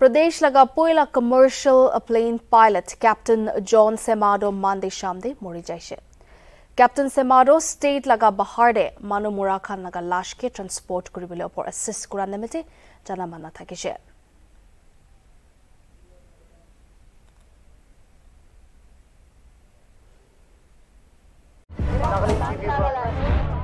Pradesh laga poila commercial plane pilot Captain John Semado Mande Shamde mori jaise. Captain Semado state laga bahar de Manu Mura Khan laga lash ke transport koribole opor assist kora nimite jana mana thakise.